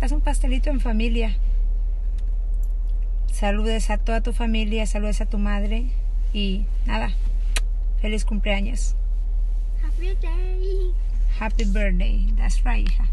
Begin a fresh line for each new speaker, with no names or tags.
haz un pastelito en familia. Saludes a toda tu familia, saludes a tu madre y nada, feliz cumpleaños.
Happy day.
Happy birthday. That's right, hija.